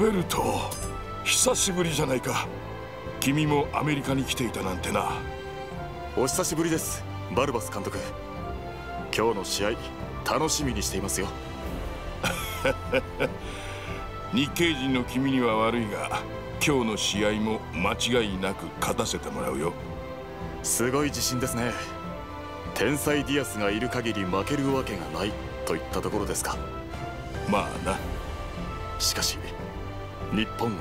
ロベルト久しぶりじゃないか。君もアメリカに来ていたなんてな。お久しぶりですバルバス監督。今日の試合楽しみにしていますよ。日系人の君には悪いが今日の試合も間違いなく勝たせてもらうよ。すごい自信ですね。天才ディアスがいる限り負けるわけがないといったところですか。まあな。しかし日本を。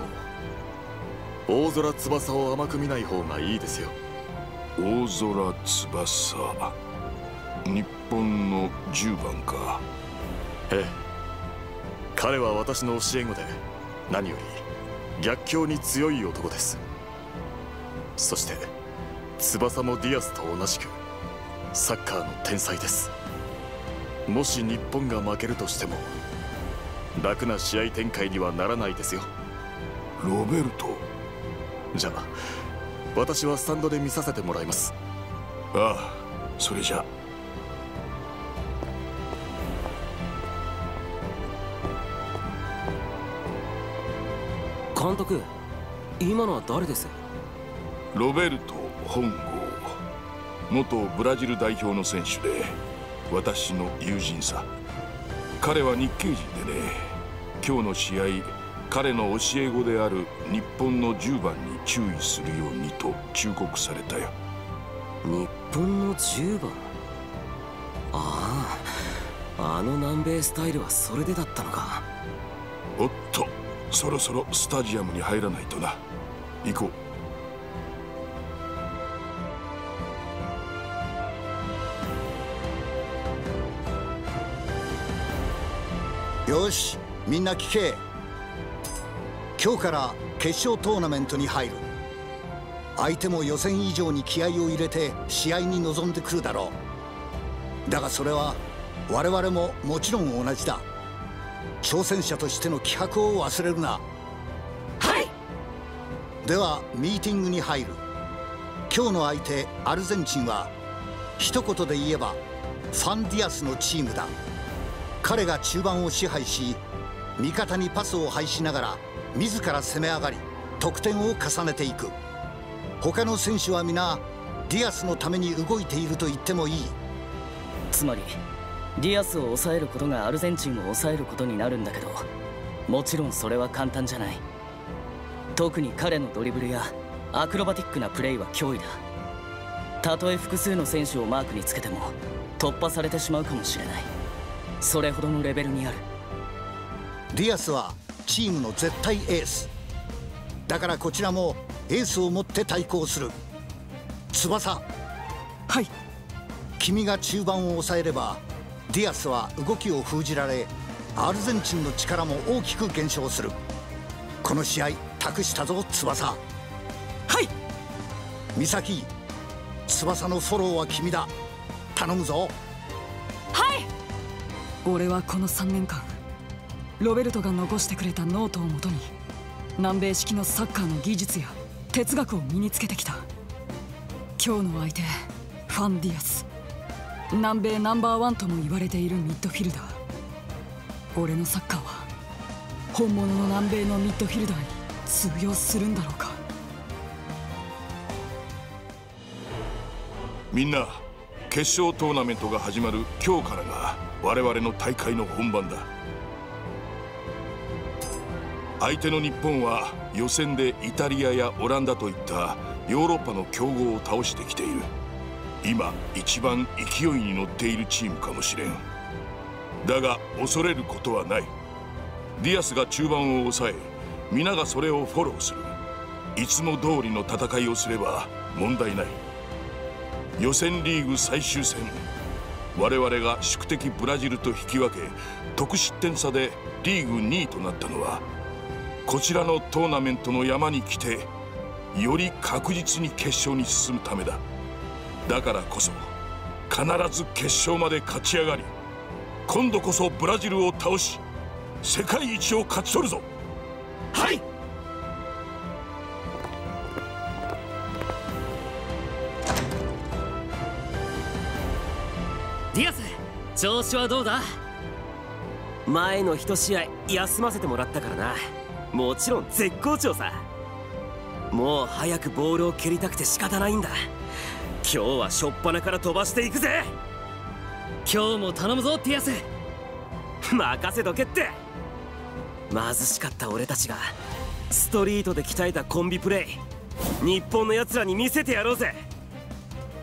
大空翼を甘く見ない方がいいですよ。大空翼日本の10番か。ええ。彼は私の教え子で何より逆境に強い男です。そして翼もディアスと同じくサッカーの天才です。もし日本が負けるとしても楽な試合展開にはならないですよロベルト。じゃあ私はスタンドで見させてもらいます。ああそれじゃ。監督今のは誰です？ロベルト本郷。元ブラジル代表の選手で私の友人さ。彼は日系人でね今日の試合彼の教え子である日本の10番に注意するようにと忠告されたよ。日本の10番？あああの南米スタイルはそれでだったのか。おっとそろそろスタジアムに入らないとな。行こう。よしみんな聞け今日から決勝トーナメントに入る。相手も予選以上に気合を入れて試合に臨んでくるだろう。だがそれは我々ももちろん同じだ。挑戦者としての気迫を忘れるな。はい！ではミーティングに入る。今日の相手アルゼンチンは一言で言えばファンディアスのチームだ。彼が中盤を支配し味方にパスを配しながら自ら攻め上がり得点を重ねていく。他の選手は皆ディアスのために動いていると言ってもいい。つまりディアスを抑えることがアルゼンチンを抑えることになるんだけどもちろんそれは簡単じゃない。特に彼のドリブルやアクロバティックなプレーは脅威だ。たとえ複数の選手をマークにつけても突破されてしまうかもしれない。それほどのレベルにある。ディアスはチームの絶対エース。だからこちらもエースを持って対抗する。翼。はい。君が中盤を抑えればディアスは動きを封じられアルゼンチンの力も大きく減少する。この試合託したぞ翼。はい。美咲翼のフォローは君だ。頼むぞ。はい。俺はこの3年間ロベルトが残してくれたノートをもとに南米式のサッカーの技術や哲学を身につけてきた。今日の相手ファン・ディアス。南米ナンバーワンとも言われているミッドフィルダー。俺のサッカーは本物の南米のミッドフィルダーに通用するんだろうか。みんな決勝トーナメントが始まる今日からが我々の大会の本番だ。相手の日本は予選でイタリアやオランダといったヨーロッパの強豪を倒してきている。今一番勢いに乗っているチームかもしれん。だが恐れることはない。ディアスが中盤を抑え皆がそれをフォローする。いつも通りの戦いをすれば問題ない。予選リーグ最終戦。我々が宿敵ブラジルと引き分け得失点差でリーグ2位となったのはこちらのトーナメントの山に来てより確実に決勝に進むためだ。だからこそ必ず決勝まで勝ち上がり今度こそブラジルを倒し世界一を勝ち取るぞ。はい！ディアス調子はどうだ？前の一試合休ませてもらったからなもちろん絶好調さ。もう早くボールを蹴りたくて仕方ないんだ。今日は初っ端から飛ばしていくぜ。今日も頼むぞティアス。任せとけって。貧しかった俺たちがストリートで鍛えたコンビプレイ。日本の奴らに見せてやろうぜ。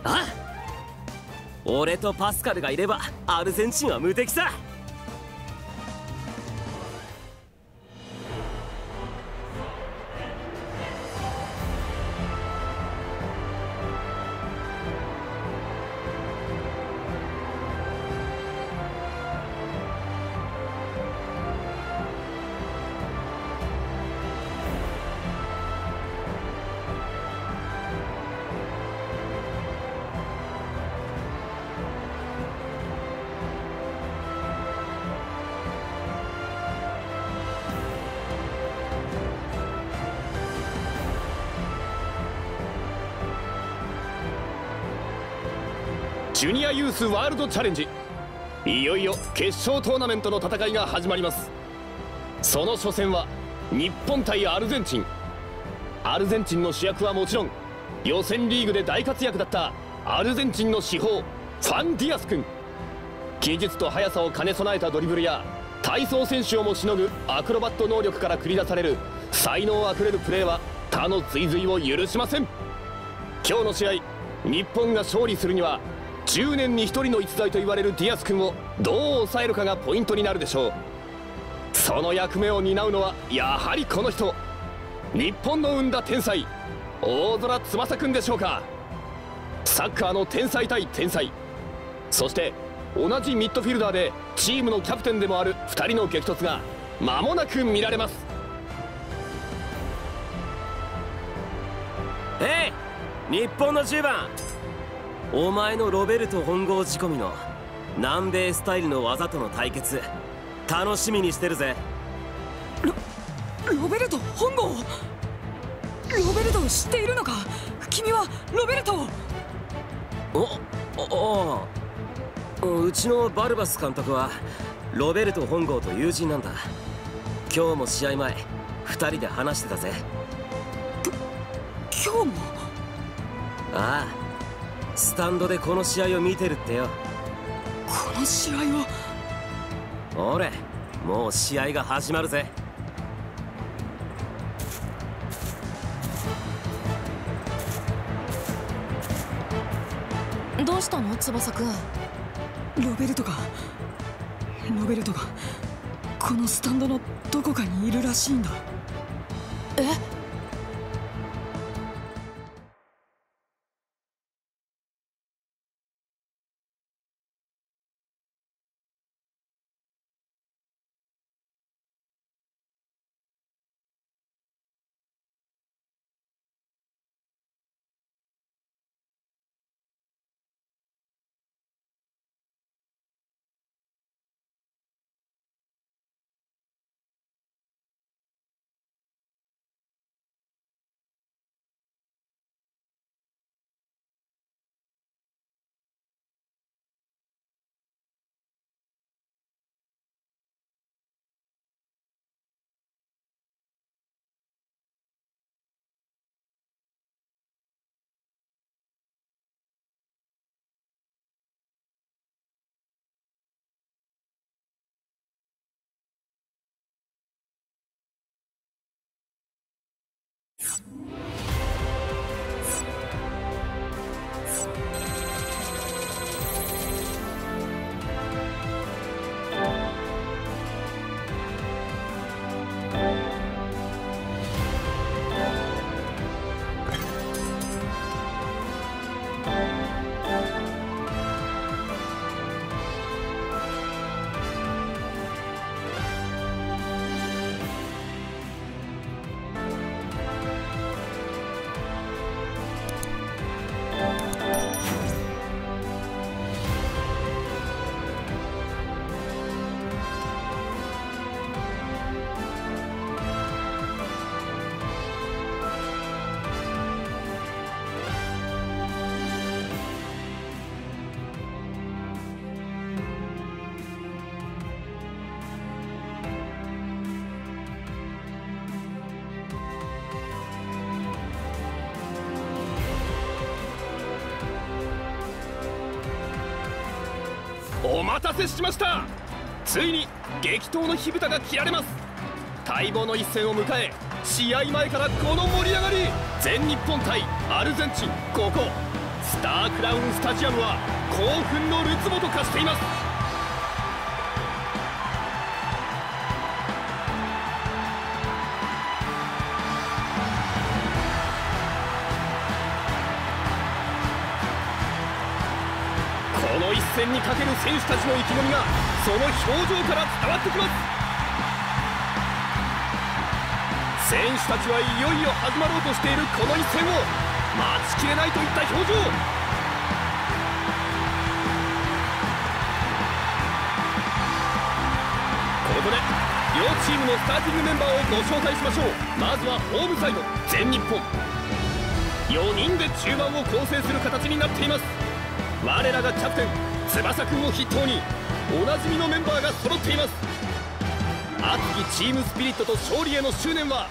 あ？俺とパスカルがいればアルゼンチンは無敵さジュニアユースワールドチャレンジ。いよいよ決勝トーナメントの戦いが始まります。その初戦は日本対アルゼンチン。アルゼンチンの主役はもちろん予選リーグで大活躍だったアルゼンチンの至宝ファン・ディアス君。技術と速さを兼ね備えたドリブルや体操選手をもしのぐアクロバット能力から繰り出される才能あふれるプレーは他の追随を許しません。今日の試合日本が勝利するには10年に1人の逸材と言われるディアス君をどう抑えるかがポイントになるでしょう。その役目を担うのはやはりこの人。日本の生んだ天才大空翼君でしょうか。サッカーの天才対天才。そして同じミッドフィルダーでチームのキャプテンでもある2人の激突が間もなく見られます。えい日本の10番。お前のロベルト本郷仕込みの南米スタイルの技との対決楽しみにしてるぜ。ロベルト本郷ロベルトを知っているのか？君はロベルトおおおうちのバルバス監督はロベルト本郷と友人なんだ。今日も試合前2人で話してたぜ。今日も？ああスタンドでこの試合を見てるってよ。この試合を俺もう試合が始まるぜ。どうしたの？翼くん。ロベルトが。ロベルトが。このスタンドのどこかにいるらしいんだ。え？た you せしました。ついに激闘の火蓋が切られます。待望の一戦を迎え試合前からこの盛り上がり。全日本対アルゼンチンここスタークラウンスタジアムは興奮のるつぼと化しています。選手たちの意気込みがその表情から伝わってきます。選手たちはいよいよ始まろうとしているこの一戦を待ちきれないといった表情。ここで両チームのスターティングメンバーをご紹介しましょう。まずはホームサイド全日本。4人で中盤を構成する形になっています。我らがキャプテン翼くんを筆頭におなじみのメンバーが揃っています。熱きチームスピリットと勝利への執念は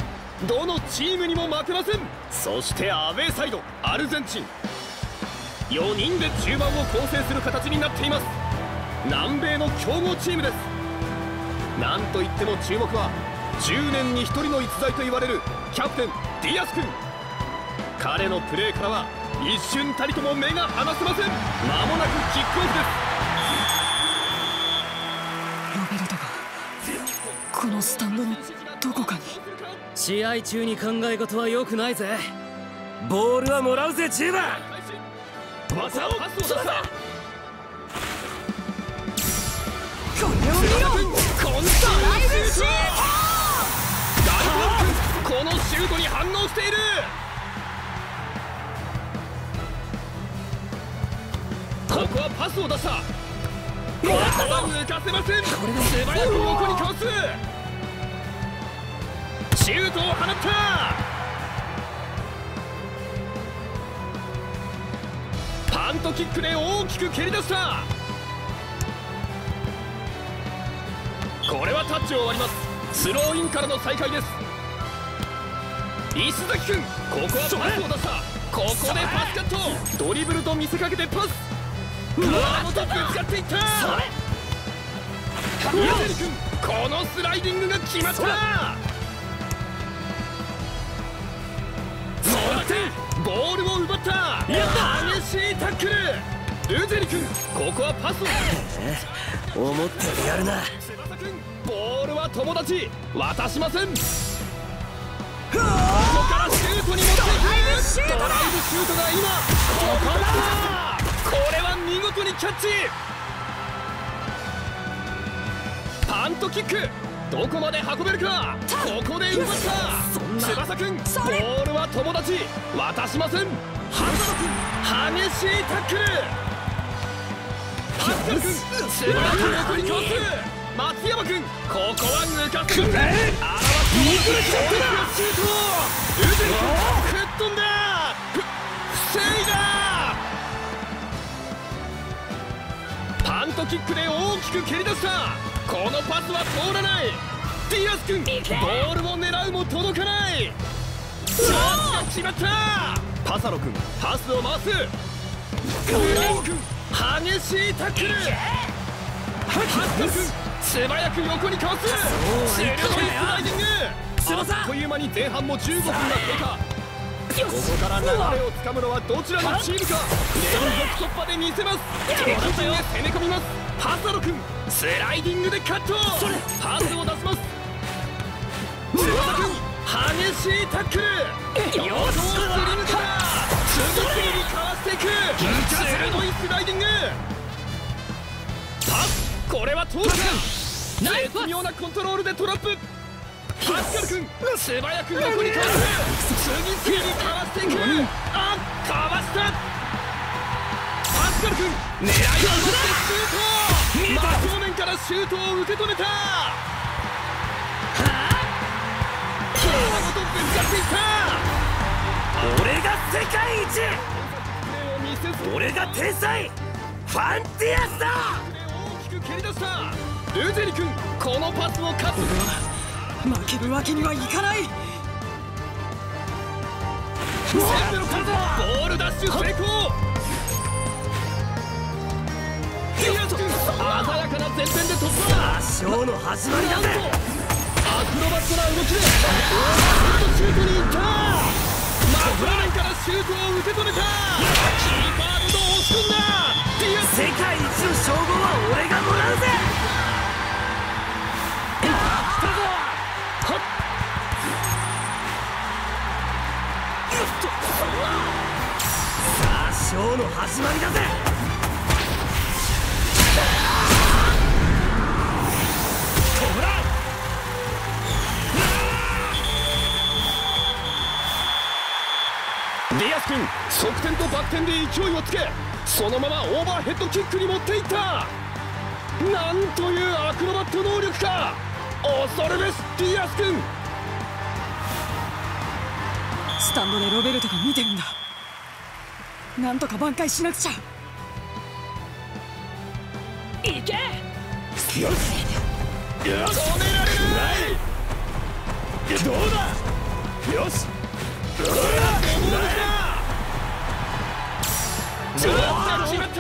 どのチームにも負けません。そしてアウェーサイドアルゼンチン。4人で中盤を構成する形になっています。南米の強豪チームです。なんといっても注目は10年に1人の逸材と言われるキャプテンディアス君彼のプレーからは一瞬たりとも目が離せません。間もなくキックオフです。ロベルトがこのスタンドのどこかに。試合中に考え事は良くないぜ。ボールはもらうぜチーバーまたパスを出したこれを見ろ。コントライブシュート。このシュートに反応しているここはパスを出した。ここは抜かせません。素早く横にかわすシュートを放った。パントキックで大きく蹴り出した。これはタッチを割ります。スローインからの再開です。石崎君ここはパスを出した。ここでパスカット。ドリブルと見せかけてパスもとぶつかっていった。それ。君このスライディングが決まった。もらってボールを奪った。激しいタックル。ルゼリ君ここはパスを。思ったよりやるな。ボールは友達渡しません。ここからシュートに持っていく。ドライブシュートが今ここだ。これは見事にキャッチパントキック。どこまで運べるか。ここで奪った翼くんボールは友達。渡しません。ハンザロ君激しいタックル。ハッカル君素早く横にかわす。松山君ここは抜かせる表してイーグルショットだシュートウゼル君吹っ飛んだントキックで大きく蹴り出した。このパスは通らない。ディアス君ボールを狙うも届かない。パスが決まった。パサロ君パスを回す。グレイン君激しいタックル。ハッタ君素早く横にかわす。鋭いスライディング。あっという間に前半も15分が経過ここから流れをつかむのはどちらのチームか連続突破で見せます敵陣へ攻め込みますパサロ君ス。ライディングでカットパスを出します翼君激しいタックルよしスリ抜けた次々にかわしていく鋭いスライディングパスこれは通るか絶妙なコントロールでトラップハスカル君素早く横にかわす次々にかわして。いくあかわしたハスカル君狙いを持ってシュート真正面からシュートを受け止めた今日ごとぶつかっていった。俺が世界一俺が天才ファンティアスだ大きく蹴り出したルゼリ君このパスをカット負けるわけにはいかない。ボールダッシュ成功。鮮やかな前転で突破ショーの始まりだぜ。アクロバットな動きでシュートに行った。マフラーからシュートを受け止めた。キーパーごと押し込んだ。世界一の称号は俺がもらうぜショーの始まりだぜ。ほら。ディアス君側転とバク転で勢いをつけそのままオーバーヘッドキックに持っていった。なんというアクロバット能力か。恐るべしディアス君。スタンドでロベルトが見てるんだなんとか挽回しなくちゃ。いけ！よし。止められないどうだ？よしうわちょっと決まった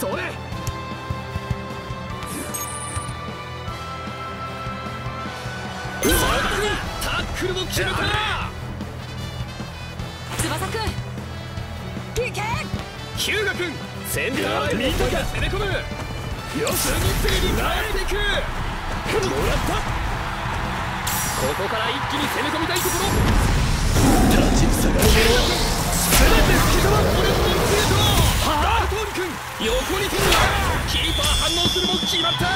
それタックルも決めたヒューガ君センターライ攻め込む。よし次々にていく。もらった。ここから一気に攻め込みたいところ。立ちふさがる。て吹き飛ばす俺のートダルトーニ君横に飛んだキーパー反応するも決まった。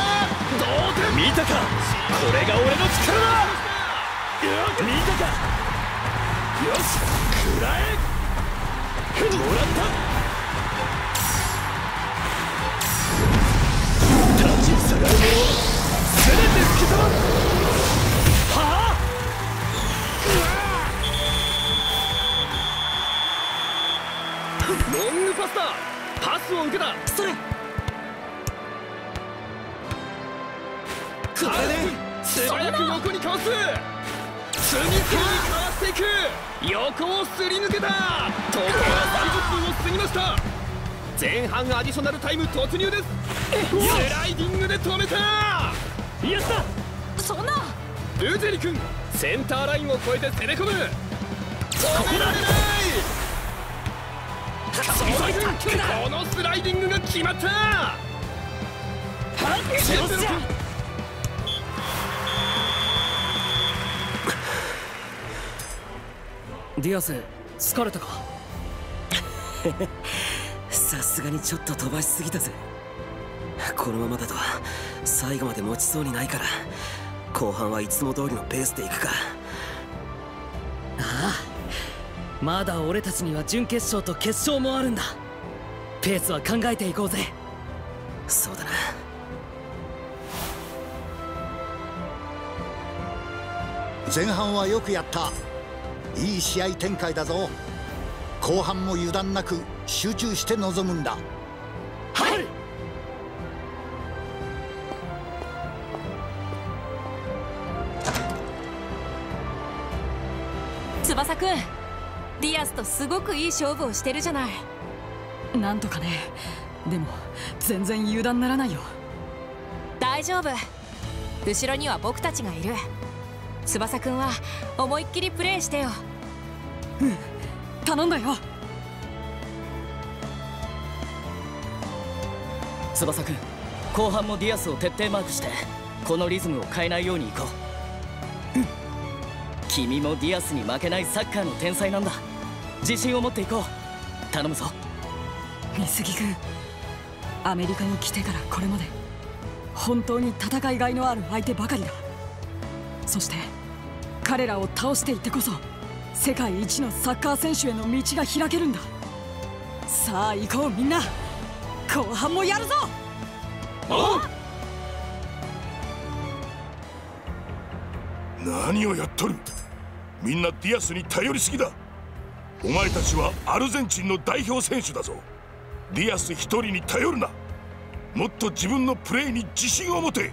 同点見たか。これが俺の力だ。見たか。よし食らえ。もらったがるもの全て吹き飛ばすはあ。ロングパスだパスを受けた。それ。これで素早く横にかわす。次々にかわしていく。横をすり抜けた。時計は30分を過ぎました前半アディショナルタイム突入です。スライディングで止めた。やった！そんな！ルゼリ君センターラインを越えて攻め込む。止められない。このスライディングが決まった。シェンペロ君ディアス疲れたか？さ すがにちょっと飛ばしすぎたぜ。このままだと最後まで持ちそうにないから後半はいつも通りのペースでいくか。ああまだ俺たちには準決勝と決勝もあるんだ。ペースは考えていこうぜ。そうだな。前半はよくやった。いい試合展開だぞ後半も油断なく集中して臨むんだ。はい。翼くんディアスとすごくいい勝負をしてるじゃない。なんとかね。でも全然油断ならないよ。大丈夫。後ろには僕たちがいる。翼くんは思いっきりプレーしてよ頼んだよ。翼くん後半もディアスを徹底マークしてこのリズムを変えないようにいこう。うん。君もディアスに負けないサッカーの天才なんだ。自信を持っていこう。頼むぞ。美杉君アメリカに来てからこれまで本当に戦いがいのある相手ばかりだ。そして彼らを倒していってこそ世界一のサッカー選手への道が開けるんだ。さあ行こうみんな。後半もやるぞ。何をやっとる？みんなディアスに頼りすぎだ。お前たちはアルゼンチンの代表選手だぞ。ディアス一人に頼るな。もっと自分のプレーに自信を持て。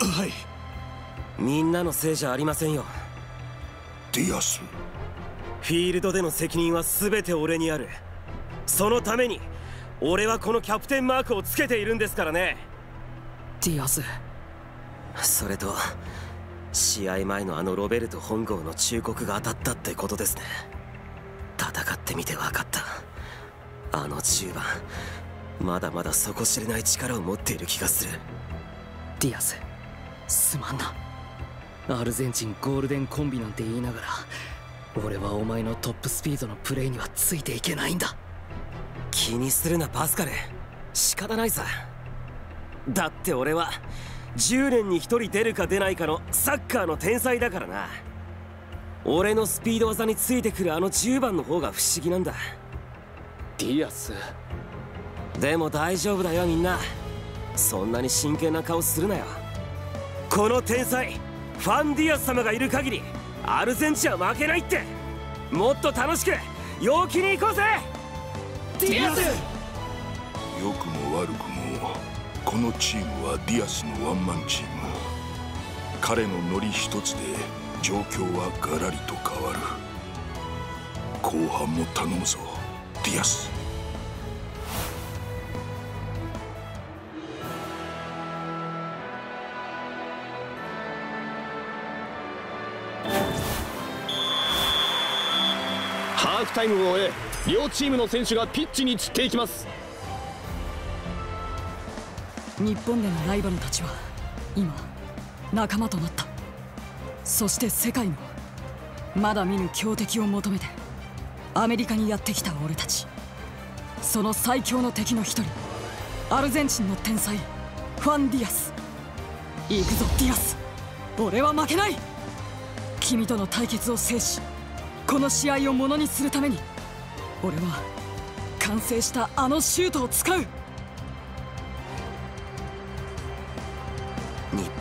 はい。みんなのせいじゃありませんよディアス。フィールドでの責任は全て俺にある。そのために俺はこのキャプテンマークをつけているんですからね。ディアス。それと試合前のあのロベルト本郷の忠告が当たったってことですね。戦ってみて分かった。あの10番まだまだ底知れない力を持っている気がする。ディアスすまんなアルゼンチンゴールデンコンビなんて言いながら俺はお前のトップスピードのプレーにはついていけないんだ。気にするなパスカル。仕方ないさ。だって俺は10年に1人出るか出ないかのサッカーの天才だからな。俺のスピード技についてくるあの10番の方が不思議なんだ。ディアス？でも大丈夫だよみんな。そんなに真剣な顔するなよ。この天才ファンディアス様がいる限りアルゼンチンは負けないって。もっと楽しく陽気に行こうぜ。ディアス。良くも悪くもこのチームはディアスのワンマンチーム。彼のノリ一つで状況はガラリと変わる。後半も頼むぞディアス。タイムを終え両チームの選手がピッチに散っていきます。日本でのライバルたちは今仲間となった。そして世界もまだ見ぬ強敵を求めてアメリカにやってきた俺たち。その最強の敵の一人アルゼンチンの天才ファン・ディアス。行くぞディアス。俺は負けない。君との対決を制しこの試合をものにするために俺は完成したあのシュートを使う。日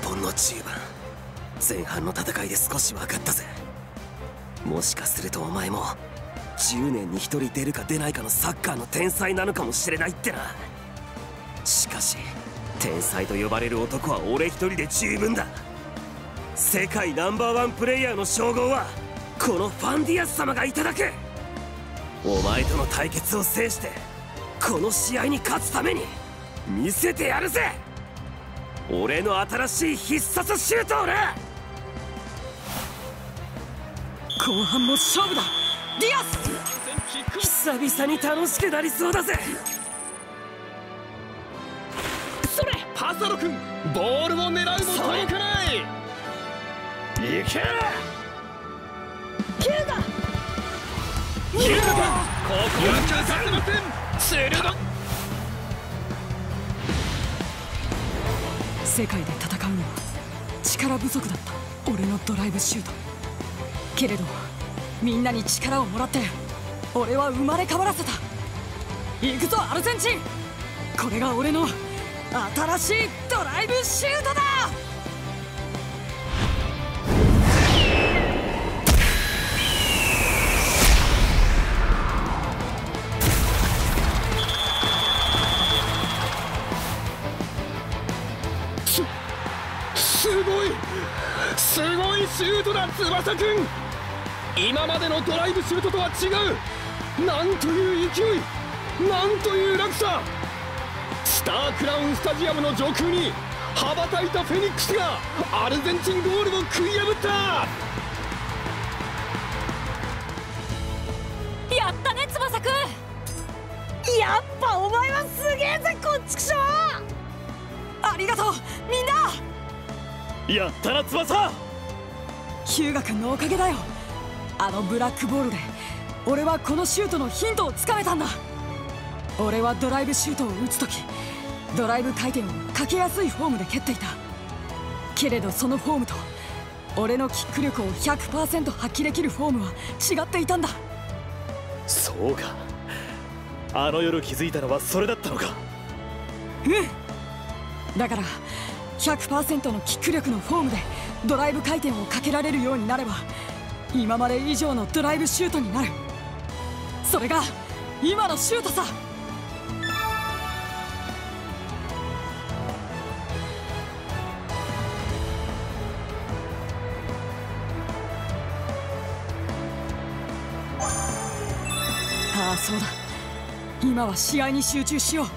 本の10番前半の戦いで少し分かったぜ。もしかするとお前も10年に1人出るか出ないかのサッカーの天才なのかもしれないってな。しかし天才と呼ばれる男は俺一人で十分だ。世界ナンバーワンプレイヤーの称号はこのファンディアス様がいただくお前との対決を制してこの試合に勝つために見せてやるぜ。俺の新しい必殺シュートをな後半も勝負だ。ディアス。久々に楽しくなりそうだぜ。それ。パサロ君ボールを狙うも届かない。いけ世界で戦うのは力不足だった。俺のドライブシュート。けれどみんなに力をもらって俺は生まれ変わらせた。行くぞアルゼンチン。これが俺の新しいドライブシュートだ。シュートだ翼くん。今までのドライブシュートとは違う。なんという勢い。なんという落差。スタークラウンスタジアムの上空に羽ばたいたフェニックスがアルゼンチンゴールを食い破った。やったね翼くん。やっぱお前はすげえぜこっちくしょありがとうみんな。やったな翼ヒューガ君のおかげだよ。あのブラックボールで俺はこのシュートのヒントをつかめたんだ。俺はドライブシュートを打つ時ドライブ回転をかけやすいフォームで蹴っていた。けれどそのフォームと俺のキック力を100%発揮できるフォームは違っていたんだ。そうか。あの夜気づいたのはそれだったのか。うん。だから100%のキック力のフォームでドライブ回転をかけられるようになれば今まで以上のドライブシュートになる。それが今のシュートさ。ああそうだ。今は試合に集中しよう。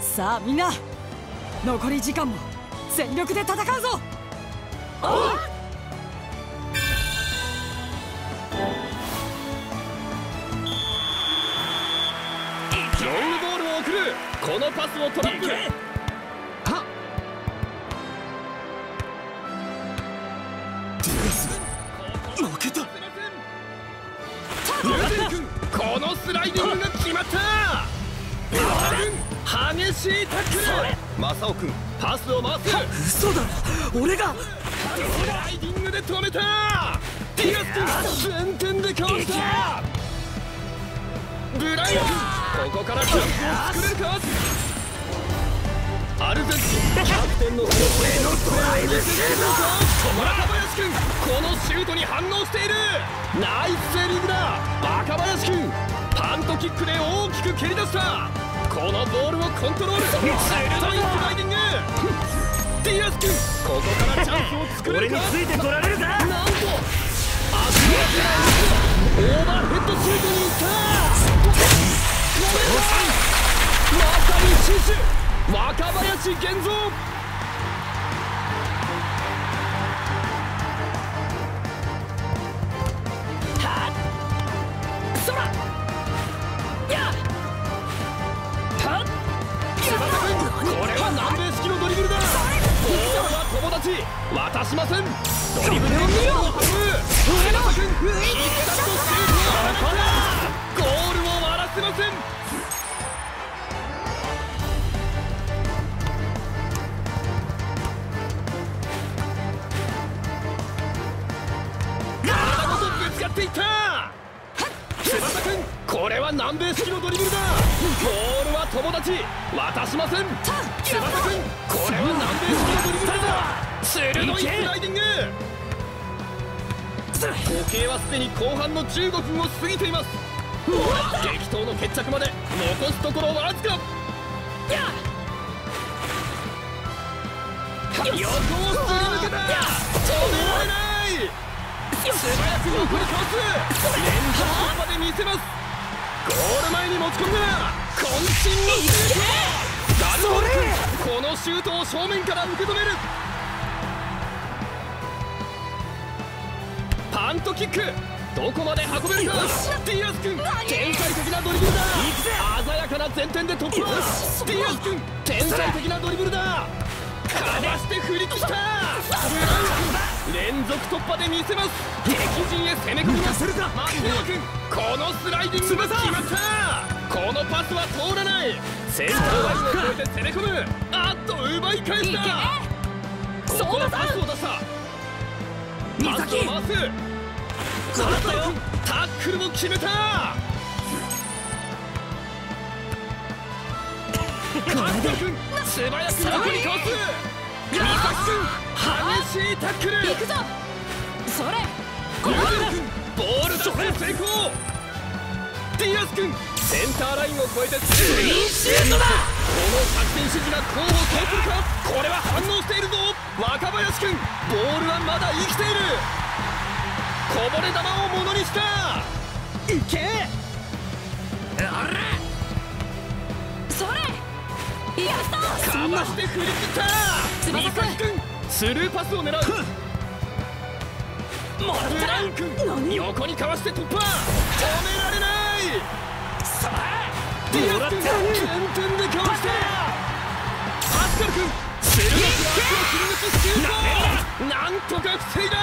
さあみんな残り時間も全力で戦うぞ。このパスをトラップ。負けた。ユーゼン君このスライディングが決まった。激しいタックル。マサオ君パスを回す嘘だ。ろ俺がスライディングで止めた。ディアス君前転でかわした。ブライアンここからチャンスを作れるか？アルゼンチンキャプテンの俺のドライブシュート若林君このシュートに反応している。ナイスセービングだ若林君パントキックで大きく蹴り出した。このボールをコントロール。鋭いスライディングディアス君ここからチャンスを作れるか？俺についてこられるかなんと足をオーバーヘッドシュートに行った。まさに新種若林源三渡しません。ドリブルを運ぶ翼君必殺のシュートを放ったゴールを割らせません。っていった。翼くんこれは南米式のドリブルだ。ボールは友達渡しません。翼くんこれは南米式のドリブルだ鋭いスライディング。時計はすでに後半の15分を過ぎています。激闘の決着まで残すところわずか。横をすり抜けた止められない。素早く横にかわす連続突破で見せます。ゴール前に持ち込んだ渾身のシュート。このシュートを正面から受け止めるパントキック。どこまで運べるか。ディアス君。天才的なドリブルだ。鮮やかな前転で突破。ディアス君天才的なドリブルだ。かわして振り切った。連続突破で見せます。敵陣へ攻め込みます。松山君このスライディングが決まった。このパスは通らない。センターラインを越えて攻め込む。あっと奪い返した。ここはパスを出した。パスを回す松山君タックルも決めた。松田君素早く横にかわす岬君激しいタックル行くぞ。それゴール君ボール出せ成功。ディアス君。センターラインを越えてツインシュートだこの作戦指示が功を奏するか。これは反応しているぞ。若林君。ボールはまだ生きているこぼれ球をものにした。いけ。それ。やった。かわして振り切った。三翼崎君スルーパスを狙う。ブラウン君横にかわして突破。止められない。さあディアス君前転でかわして。パスカル君鋭く足を切り抜きシュート。なんとか防いだ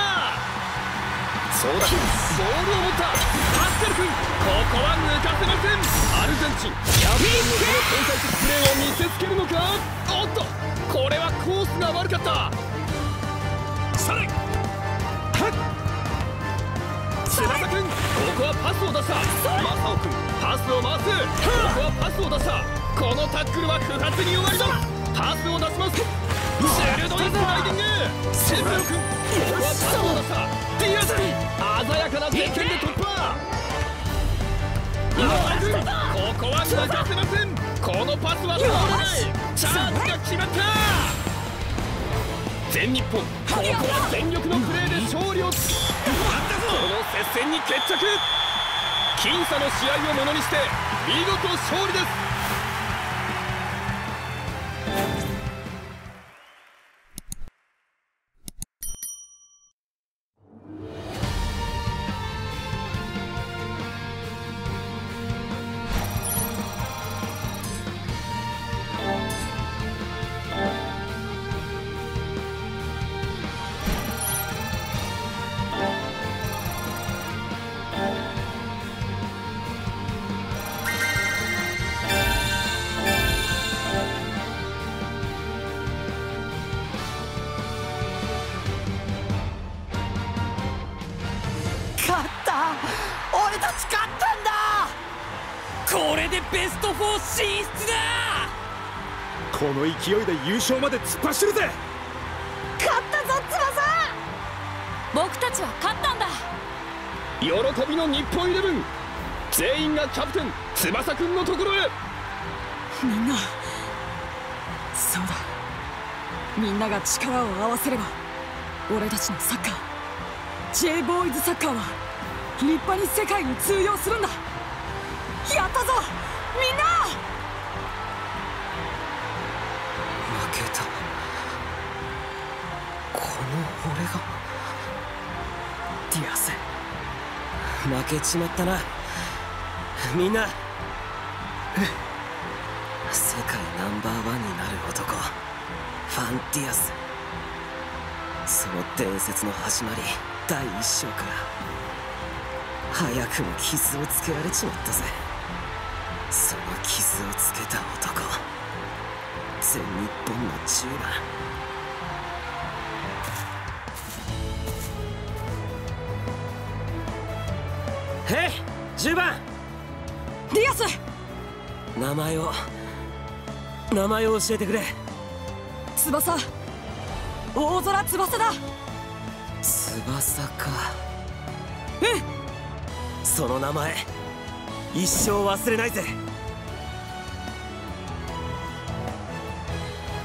そうだボールを持ったパスカル君ここは抜かせませんアルゼンチンキャプテンの天才的プレーを見せつけるのかおっとこれはコースが悪かったされ翼君ここはパスを出したマサオ君パスを回すここはパスを出したこのタックルは不発に終わりますパスを出します鋭いスライディングセンペロ君ここはパスを出した鮮やかな前転で突破ここは抜かせません。このパスは通らない。チャージが決まった。全日本ここは全力のプレーで勝利をつこの接戦に決着。決僅差の試合をものにして見事勝利ですこの勢いで優勝まで突っ走るぜ！勝ったぞ翼！僕たちは勝ったんだ！喜びの日本イレブン！全員がキャプテン翼くんのところへ！みんなそうだ。みんなが力を合わせれば俺たちのサッカー J ボーイズサッカーは立派に世界に通用するんだ負けちまったな。みんな。世界ナンバーワンになる男。ファンディアス。その伝説の始まり。第一章から。早くも傷をつけられちまったぜ。その傷をつけた男。全日本の10番へい10番。ディアス。名前を名前を教えてくれ。翼。大空翼だ。翼か。うん。その名前一生忘れないぜ。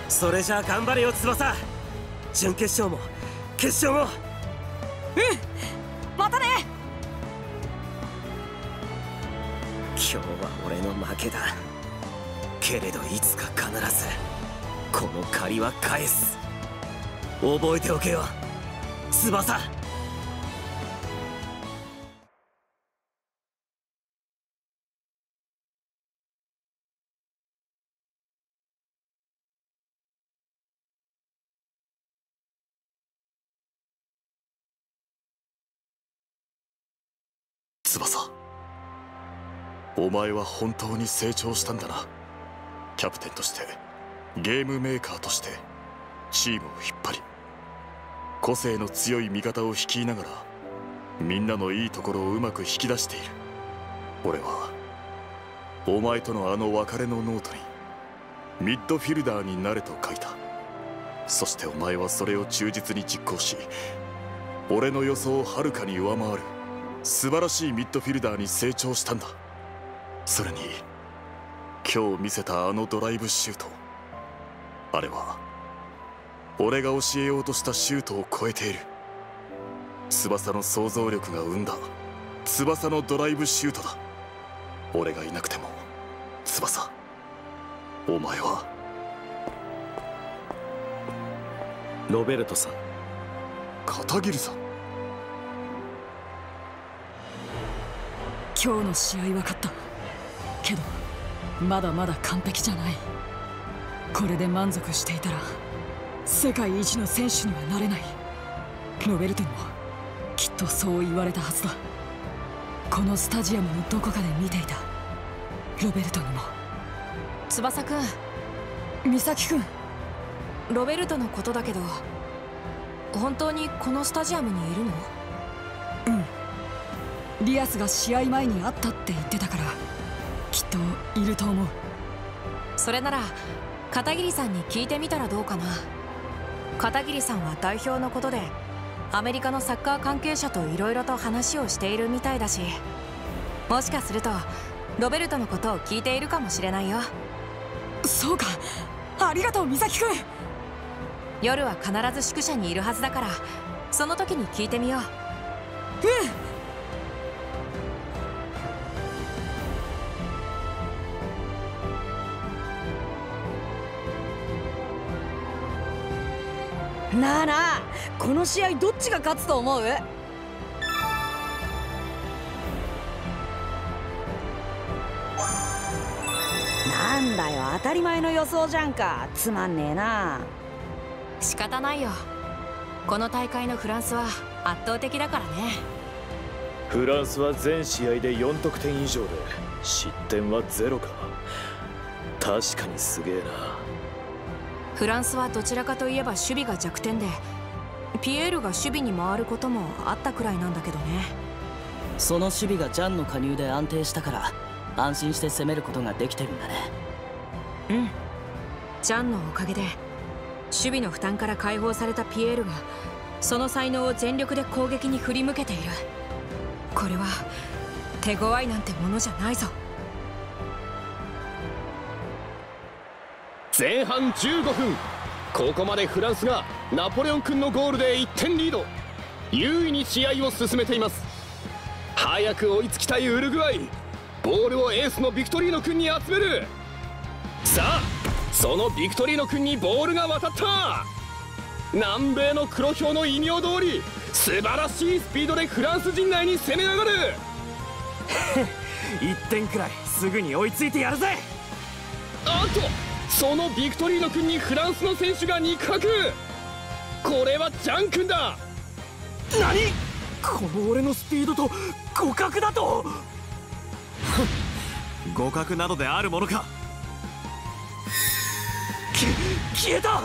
それじゃあ頑張れよ翼。準決勝も決勝も。うんけだ。けれどいつか必ずこの借りは返す。覚えておけよ翼翼。お前は本当に成長したんだな。キャプテンとしてゲームメーカーとしてチームを引っ張り個性の強い味方を率いながらみんなのいいところをうまく引き出している。俺はお前とのあの別れのノートにミッドフィルダーになれと書いた。そしてお前はそれを忠実に実行し俺の予想をはるかに上回る素晴らしいミッドフィルダーに成長したんだ。それに今日見せたあのドライブシュートあれは俺が教えようとしたシュートを超えている。翼の想像力が生んだ翼のドライブシュートだ。俺がいなくても翼お前は。ロベルトさん。片桐さん。今日の試合は勝ったけどまだまだ完璧じゃない。これで満足していたら世界一の選手にはなれない。ロベルトにもきっとそう言われたはずだ。このスタジアムのどこかで見ていた。ロベルトにも。翼くん美咲くん。ロベルトのことだけど本当にこのスタジアムにいるの？うん。リアスが試合前に会ったって言ってたからきっといると思う。それなら片桐さんに聞いてみたらどうかな。片桐さんは代表のことでアメリカのサッカー関係者と色々と話をしているみたいだしもしかするとロベルトのことを聞いているかもしれないよ。そうか。ありがとう美咲君夜は必ず宿舎にいるはずだからその時に聞いてみよう。うんなあなあこの試合どっちが勝つと思う？なんだよ当たり前の予想じゃんか。つまんねえな。仕方ないよ。この大会のフランスは圧倒的だからね。フランスは全試合で4得点以上で失点はゼロか。確かにすげえなフランスはどちらかといえば守備が弱点でピエールが守備に回ることもあったくらいなんだけどね。その守備がジャンの加入で安定したから安心して攻めることができてるんだね。うん。ジャンのおかげで守備の負担から解放されたピエールがその才能を全力で攻撃に振り向けている。これは手強いなんてものじゃないぞ前半15分。ここまでフランスがナポレオン君のゴールで1点リード。優位に試合を進めています。早く追いつきたいウルグアイ。ボールをエースのビクトリーノ君に集める。さあそのビクトリーノ君にボールが渡った。南米の黒豹の異名通り。素晴らしいスピードでフランス陣内に攻め上がる。1点くらいすぐに追いついてやるぜ。あとそのビクトリーノ君にフランスの選手が肉薄。これはジャン君だ。何？この俺のスピードと互角だと？互角などであるものか。き消えた！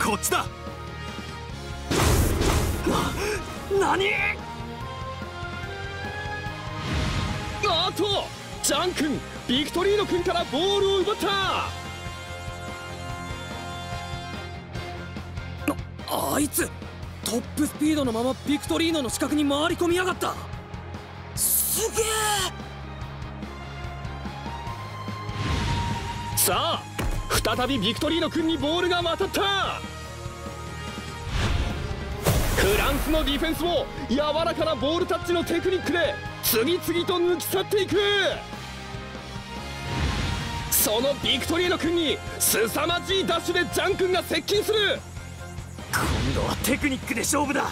こっちだ！な何？あとジャン君ビクトリーノ君からボールを奪った。あいつトップスピードのままビクトリーノの死角に回り込みやがった。すげえ。さあ再びビクトリーノ君にボールが渡った。フランスのディフェンスを柔らかなボールタッチのテクニックで次々と抜き去っていく。そのビクトリーノ君に凄まじいダッシュでジャン君が接近する。今度はテクニックで勝負だ。好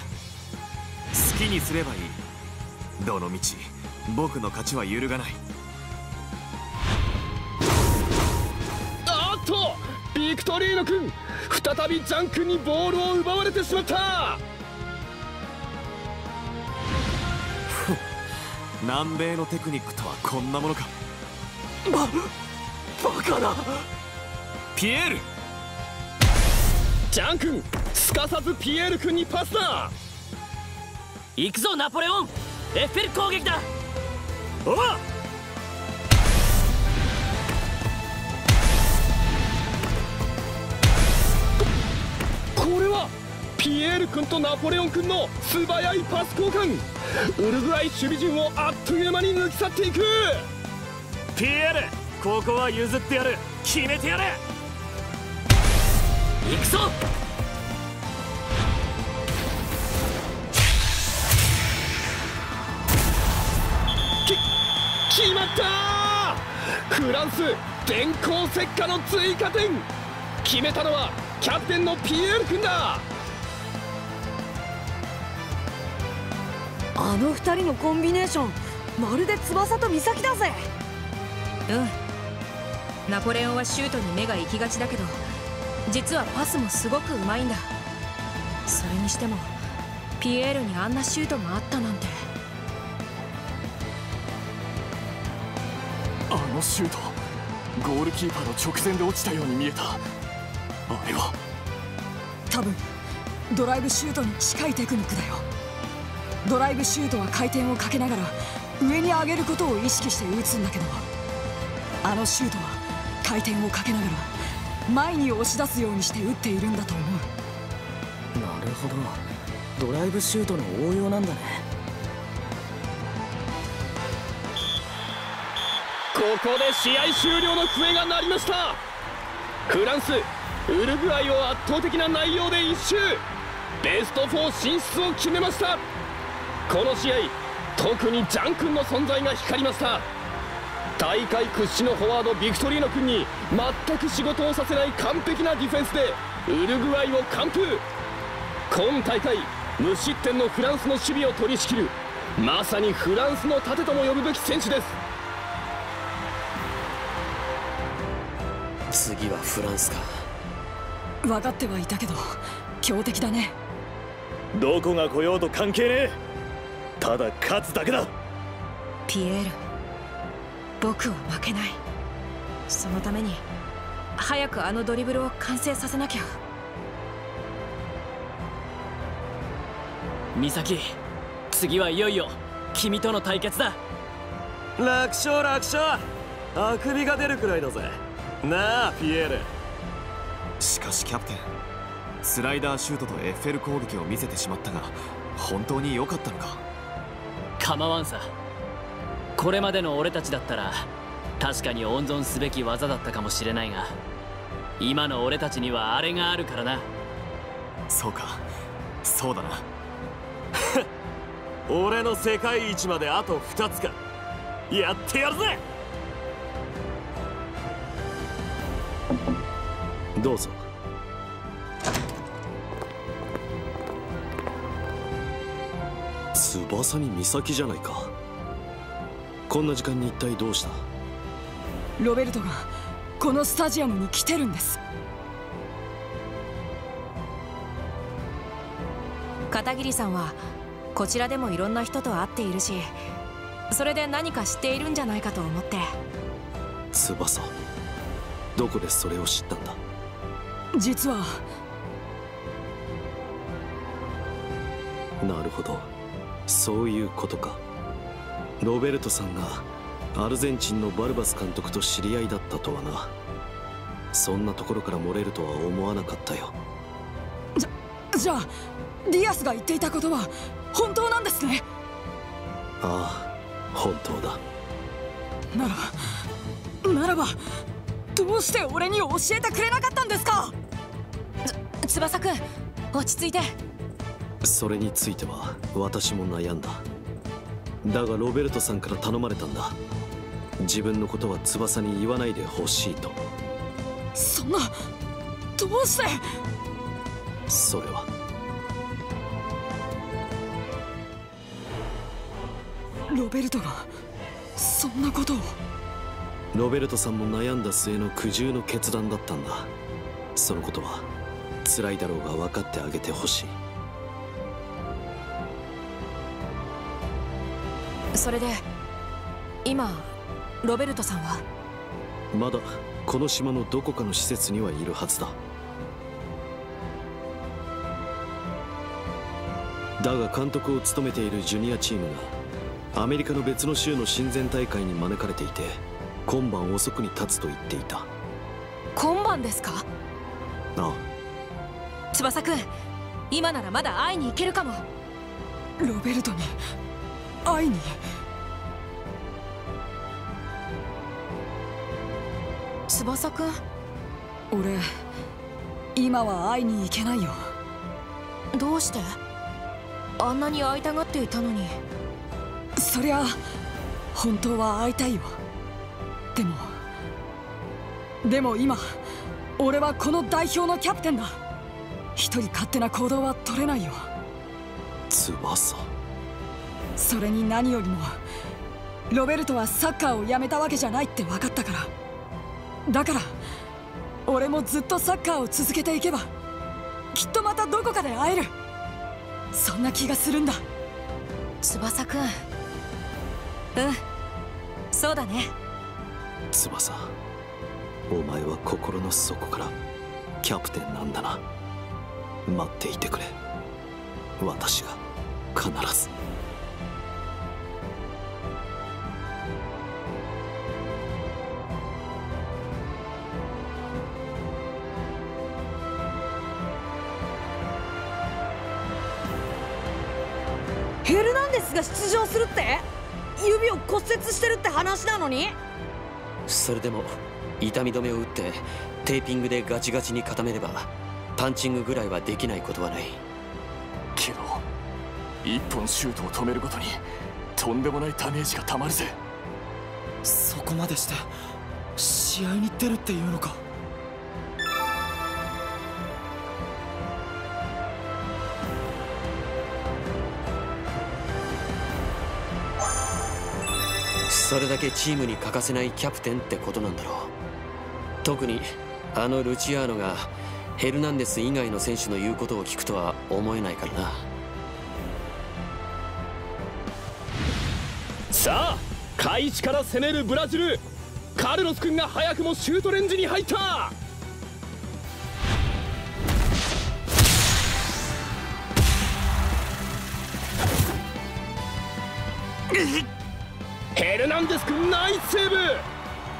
きにすればいい。どの道僕の勝ちは揺るがない。あっとビクトリーノ君再びジャン君にボールを奪われてしまった南米のテクニックとはこんなものか？ババカだピエール！ジャン君すかさずピエール君にパスだ！行くぞナポレオン！エッフェル攻撃だ！おこれはピエール君とナポレオン君の素早いパス交換ウルグアイ守備陣をあっという間に抜き去っていく。ピエールここは譲ってやる。決めてやれ。行くぞ。き決まった。フランス電光石火の追加点。決めたのはキャプテンのピエール君だあの二人のコンビネーションまるで翼と岬だぜ。うん。ナポレオンはシュートに目が行きがちだけど実はパスもすごくうまいんだ。それにしてもピエールにあんなシュートがあったなんて。あのシュートゴールキーパーの直前で落ちたように見えた。あれは。多分ドライブシュートに近いテクニックだよドライブシュートは回転をかけながら上に上げることを意識して打つんだけどあのシュートは回転をかけながら前に押し出すようにして打っているんだと思う。なるほど。ドライブシュートの応用なんだね。ここで試合終了の笛が鳴りました。フランスウルグアイを圧倒的な内容で一周。ベスト4進出を決めましたこの試合特にジャン君の存在が光りました。大会屈指のフォワードビクトリーノ君に全く仕事をさせない完璧なディフェンスでウルグアイを完封。今大会無失点のフランスの守備を取り仕切るまさにフランスの盾とも呼ぶべき選手です。次はフランスか。分かってはいたけど強敵だね。どこが来ようと関係ねえただ勝つだけだ。ピエール僕は負けない。そのために早くあのドリブルを完成させなきゃ。美咲次はいよいよ君との対決だ。楽勝楽勝。あくびが出るくらいだぜ。なあピエール。しかしキャプテンスライダーシュートとエッフェル攻撃を見せてしまったが本当に良かったのか？構わんさ。これまでの俺たちだったら確かに温存すべき技だったかもしれないが今の俺たちにはあれがあるからな。そうか。そうだな。俺の世界一まであと2つか。やってやるぜ。どうぞ翼に岬じゃないか。こんな時間に一体どうした？ロベルトがこのスタジアムに来てるんです。片桐さんはこちらでもいろんな人と会っているしそれで何か知っているんじゃないかと思って。翼どこでそれを知ったんだ？実は。なるほどそういうことか。ロベルトさんがアルゼンチンのバルバス監督と知り合いだったとはな。そんなところから漏れるとは思わなかったよ。じゃじゃあディアスが言っていたことは本当なんですね？ああ本当だ。ならならばどうして俺に教えてくれなかったんですか？つ翼くん落ち着いてそれについては私も悩んだ。だがロベルトさんから頼まれたんだ。自分のことは翼に言わないでほしいと。そんなどうして？それは。ロベルトがそんなことを。ロベルトさんも悩んだ末の苦渋の決断だったんだ。そのことは辛いだろうが分かってあげてほしいそれで今ロベルトさんは？まだこの島のどこかの施設にはいるはずだ。だが監督を務めているジュニアチームがアメリカの別の州の親善大会に招かれていて今晩遅くに立つと言っていた。今晩ですか？ああ。翼くん今ならまだ会いに行けるかも。ロベルトに会いに。翼くん？俺今は会いに行けないよ。どうして？あんなに会いたがっていたのに。そりゃ本当は会いたいよ。でもでも今俺はこの代表のキャプテンだ。一人勝手な行動は取れないよ。翼。それに何よりもロベルトはサッカーをやめたわけじゃないって分かったから。だから俺もずっとサッカーを続けていけばきっとまたどこかで会える。そんな気がするんだ。翼くん。うん。そうだね。翼お前は心の底からキャプテンなんだな。待っていてくれ。私が必ずが出場するって？指を骨折してるって話なのに？それでも痛み止めを打ってテーピングでガチガチに固めればパンチングぐらいはできないことはない。けど一本シュートを止めるごとにとんでもないダメージがたまるぜ。そこまでして試合に出るっていうのか？それだけチームに欠かせないキャプテンってことなんだろう。特にあのルチアーノがヘルナンデス以外の選手の言うことを聞くとは思えないからな。さあ開始から攻めるブラジル。カルロス君が早くもシュートレンジに入った。ヘ ルナンデス君ナイスセーブ。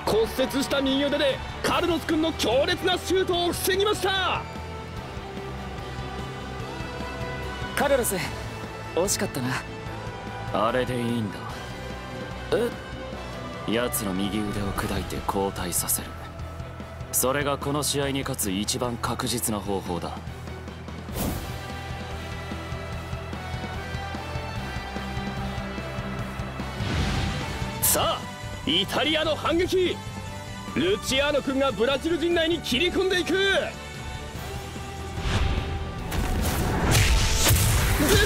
骨折した右腕でカルロス君の強烈なシュートを防ぎました。カルロス惜しかったな。あれでいいんだ。え？奴の右腕を砕いて交代させる。それがこの試合に勝つ一番確実な方法だイタリアの反撃。ルチアーノ君がブラジル陣内に切り込んでいく。出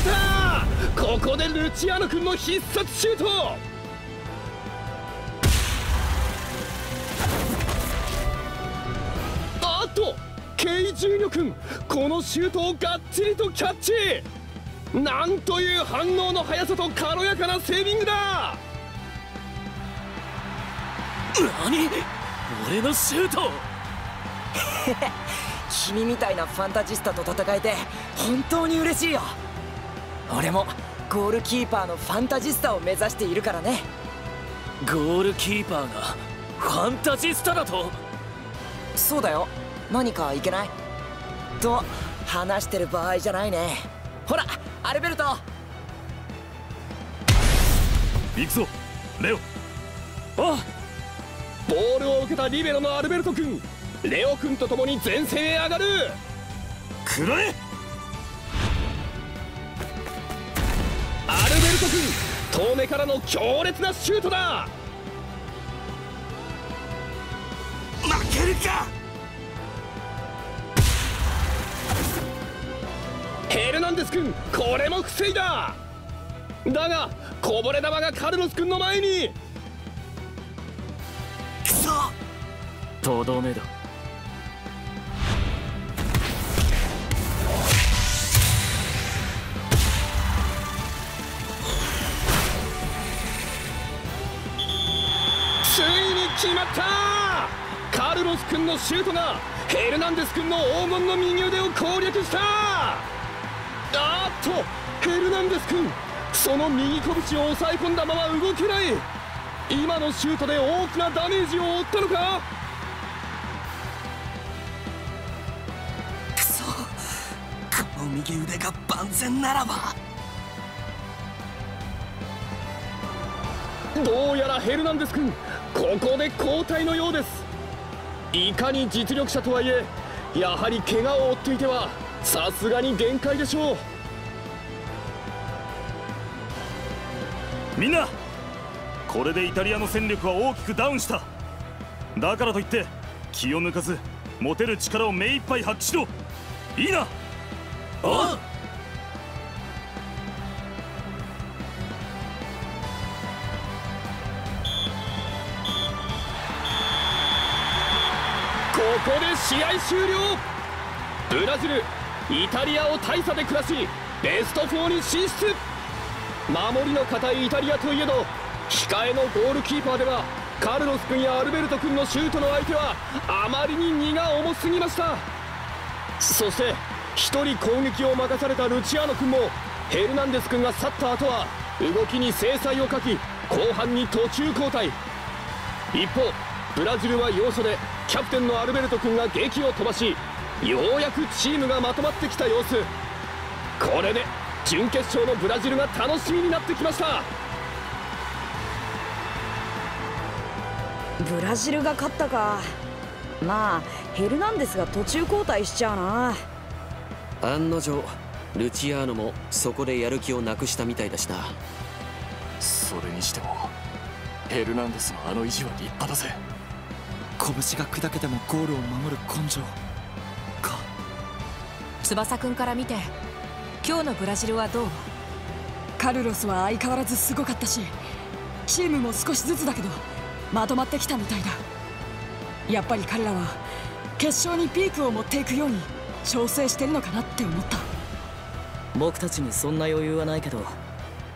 た！ここでルチアーノ君の必殺シュート。あっとケイジーニョ君。このシュートをがっちりとキャッチ。なんという反応の速さと軽やかなセービングだ。何？俺のシュート！君みたいなファンタジスタと戦えて本当に嬉しいよ。俺もゴールキーパーのファンタジスタを目指しているからね。ゴールキーパーがファンタジスタだと？そうだよ。何かいけない？と話してる場合じゃないね。ほらアルベルト！行くぞ。レオ。あボールを受けたリベロのアルベルト君レオ君と共に前線へ上がる。くらえアルベルト君遠目からの強烈なシュートだ。負けるか！ヘルナンデス君これも防いだ。だがこぼれ球がカルロス君の前にくそ。とどめだ。ついに決まった。カルロス君のシュートがヘルナンデス君の黄金の右腕を攻略した。あーっとヘルナンデス君。その右拳を押さえ込んだまま動けない。今のシュートで大きなダメージを負ったのか？くそ。この右腕が万全ならば。どうやらヘルナンデス君ここで交代のようです。いかに実力者とはいえやはり怪我を負っていてはさすがに限界でしょう。みんなこれでイタリアの戦力は大きくダウンした。だからといって気を抜かず持てる力を目いっぱい発揮しろ。いいな。あここで試合終了。ブラジルイタリアを大差で下しベスト4に進出。守りの堅いイタリアといえど控えのゴールキーパーではカルロス君やアルベルト君のシュートの相手はあまりに荷が重すぎました。そして1人攻撃を任されたルチアーノ君もヘルナンデス君が去った後は動きに制裁をかき後半に途中交代。一方ブラジルは要所でキャプテンのアルベルト君が劇を飛ばしようやくチームがまとまってきた様子。これで準決勝のブラジルが楽しみになってきました。ブラジルが勝ったか。まあヘルナンデスが途中交代しちゃうな。案の定ルチアーノもそこでやる気をなくしたみたいだしな。それにしてもヘルナンデスのあの意地は立派だぜ。拳が砕けてもゴールを守る根性か。翼くんから見て今日のブラジルはどう？カルロスは相変わらずすごかったしチームも少しずつだけどまとまってきたみたいだ。やっぱり彼らは決勝にピークを持っていくように調整してるのかなって思った。僕たちにそんな余裕はないけど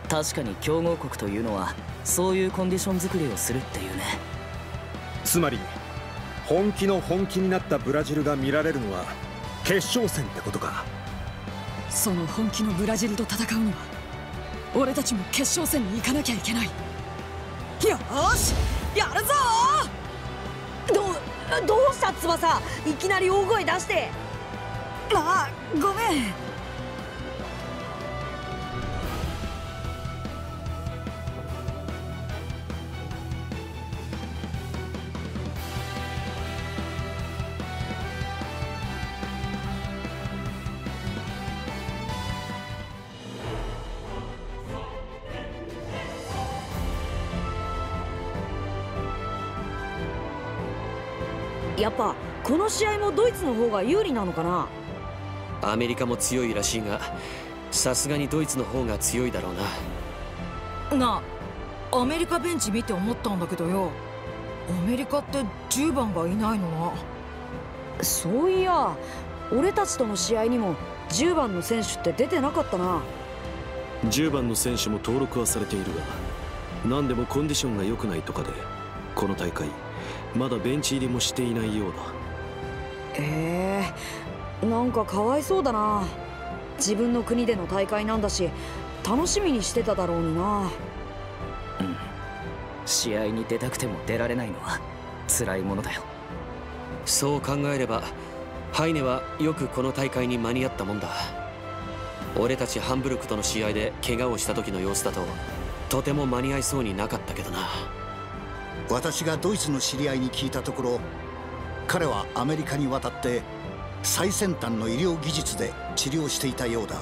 確かに強豪国というのはそういうコンディション作りをするっていうね。つまり本気の本気になったブラジルが見られるのは決勝戦ってことか。その本気のブラジルと戦うには俺たちも決勝戦に行かなきゃいけない。よしやるぞ！どどうした翼？いきなり大声出して。ああごめん。ドイツの方が有利なのかな？アメリカも強いらしいがさすがにドイツの方が強いだろうな。なあアメリカベンチ見て思ったんだけどよ。アメリカって10番がいないのな。そういや俺たちとの試合にも10番の選手って出てなかったな。10番の選手も登録はされているが何でもコンディションが良くないとかでこの大会まだベンチ入りもしていないようだええー、なんかかわいそうだな。自分の国での大会なんだし楽しみにしてただろうにな。うん。試合に出たくても出られないのは辛いものだよ。そう考えればハイネはよくこの大会に間に合ったもんだ。俺たちハンブルクとの試合で怪我をした時の様子だととても間に合いそうになかったけどな。私がドイツの知り合いに聞いたところ彼はアメリカに渡って最先端の医療技術で治療していたようだ。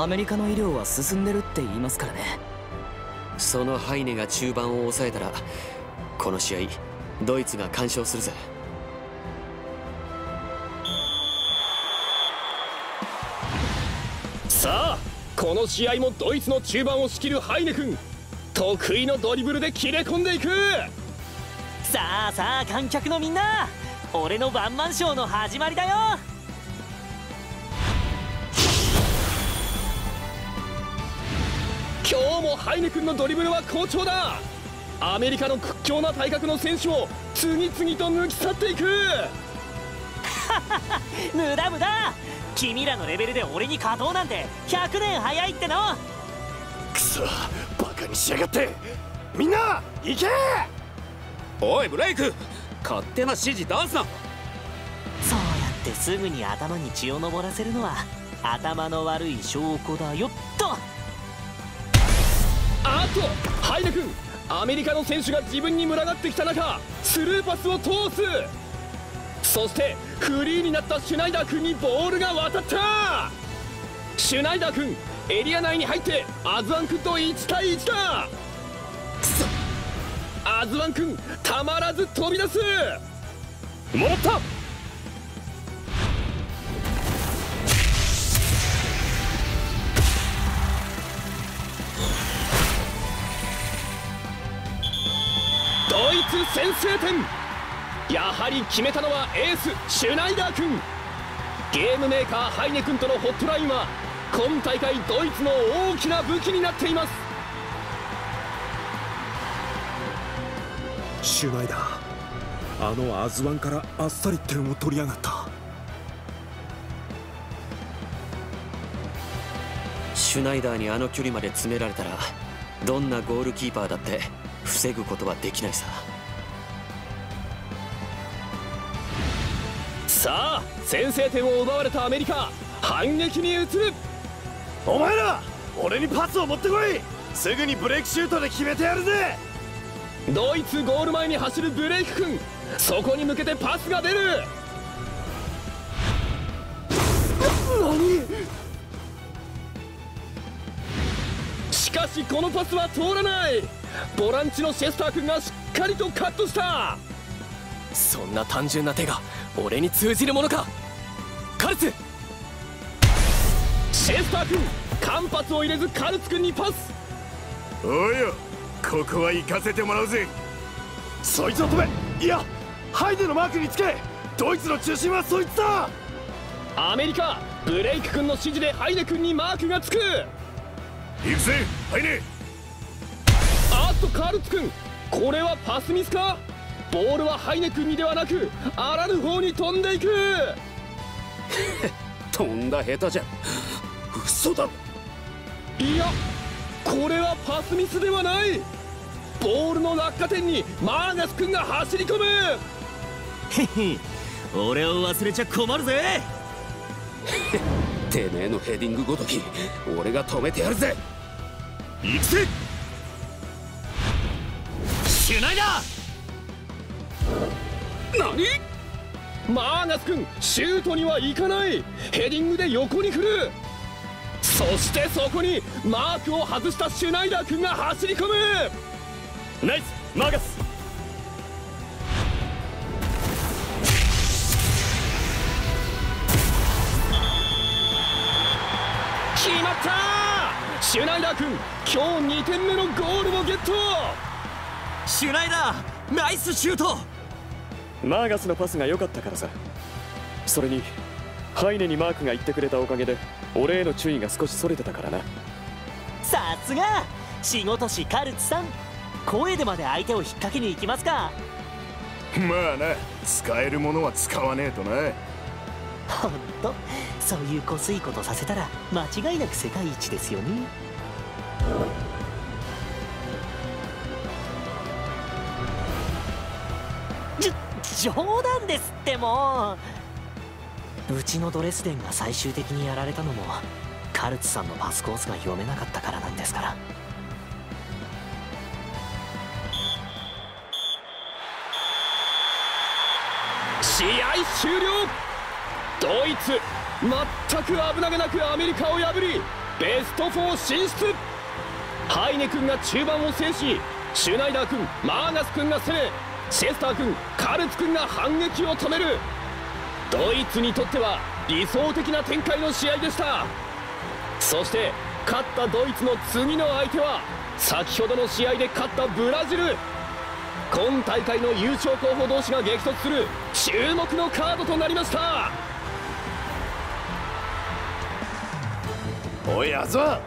アメリカの医療は進んでるって言いますからね。そのハイネが中盤を抑えたらこの試合ドイツが完勝するぜ。さあこの試合もドイツの中盤を仕切るハイネ君。得意のドリブルで切れ込んでいくさあさあ観客のみんな俺のワンマンショーの始まりだよ。今日もハイネ君のドリブルは好調だ。アメリカの屈強な体格の選手を次々と抜き去っていく。無駄無駄。君らのレベルで俺に勝とうなんて100年早いっての。くそバカにしやがって。みんな行けおいブレイク。勝手な指示出すな。そうやってすぐに頭に血を上らせるのは頭の悪い証拠だよっと。あっとハイネ君。アメリカの選手が自分に群がってきた中スルーパスを通す。そしてフリーになったシュナイダー君にボールが渡った。シュナイダー君エリア内に入ってアズワン君と1対1だアズワン君たまらず飛び出す。もらった。ドイツ先制点。やはり決めたのはエースシュナイダー君ゲームメーカーハイネ君とのホットラインは今大会ドイツの大きな武器になっています。シュナイダーあのアズワンからあっさり点を取りやがった。シュナイダーにあの距離まで詰められたらどんなゴールキーパーだって防ぐことはできないさ。さあ先制点を奪われたアメリカ反撃に移る。お前ら俺にパスを持ってこい。すぐにブレイクシュートで決めてやるぜドイツゴール前に走るブレイク君。そこに向けてパスが出る。何？しかしこのパスは通らない。ボランチのシェスター君がしっかりとカットした。そんな単純な手が俺に通じるものか。カルツ！シェスター君間髪を入れずカルツ君にパス。おいよここは行かせてもらうぜ。そいつを止め。いやハイデのマークにつけ。ドイツの中心はそいつだ。アメリカブレイク君の指示でハイデ君にマークがつく。行くぜハイネ。あっとカルツ君。これはパスミスか？ボールはハイネ君にではなくあらぬ方に飛んでいく。飛んだ下手じゃ嘘だいやこれはパスミスではない。ボールの落下点にマーガス君が走り込む。へへ俺を忘れちゃ困るぜ。てめえのヘディングごとき俺が止めてやるぜ。行くぜ。シュナイダー。何？マーガス君シュートには行かない。ヘディングで横に振るそしてそこにマークを外したシュナイダー君が走り込む。ナイスマーガス。決まった。シュナイダー君今日2点目のゴールをゲット。シュナイダーナイスシュート。マーガスのパスが良かったからさ。それにハイネにマークが言ってくれたおかげで俺への注意が少しそれてたからな。さすが!仕事師カルツさん声でまで相手を引っ掛けに行きますか?まあな使えるものは使わねえとな。ほんとそういうこすいことさせたら間違いなく世界一ですよね。じょ冗談ですってもううちのドレスデンが最終的にやられたのもカルツさんのパスコースが読めなかったからなんですから。試合終了ドイツ全く危なげなくアメリカを破りベスト4進出。ハイネ君が中盤を制しシュナイダー君マーガス君が攻めシェスター君カルツ君が反撃を止める。ドイツにとっては理想的な展開の試合でした。そして勝ったドイツの次の相手は先ほどの試合で勝ったブラジル。今大会の優勝候補同士が激突する注目のカードとなりました。おいアズワ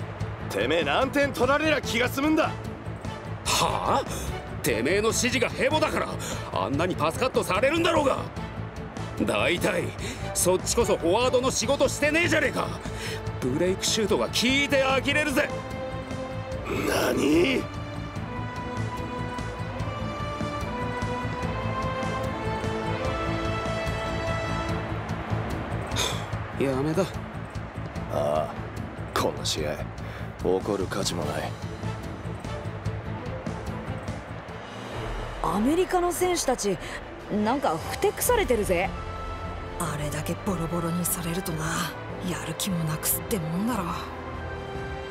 てめえ何点取られりゃ気が済むんだ。はあ？てめえの指示がヘボだからあんなにパスカットされるんだろうが大体そっちこそフォワードの仕事してねえじゃねえか。ブレイクシュートが効いて呆れるぜ。何？やめだ。ああこんな試合怒る価値もない。アメリカの選手たちなんかふてくされてるぜ。あれだけボロボロにされるとな。やる気もなくすってもんだろ。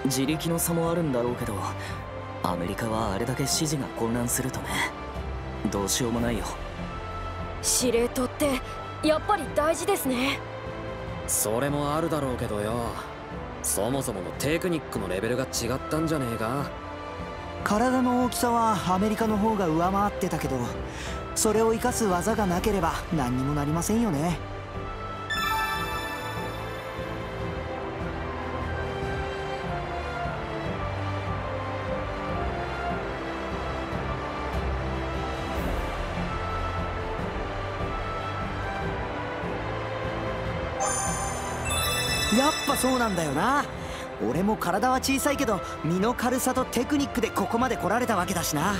自力の差もあるんだろうけどアメリカはあれだけ指示が混乱するとね。どうしようもないよ。司令塔ってやっぱり大事ですね。それもあるだろうけどよ。そもそものテクニックのレベルが違ったんじゃねえか。体の大きさはアメリカの方が上回ってたけどそれを生かす技がなければ何にもなりませんよね。やっぱそうなんだよな。俺も体は小さいけど身の軽さとテクニックでここまで来られたわけだしな。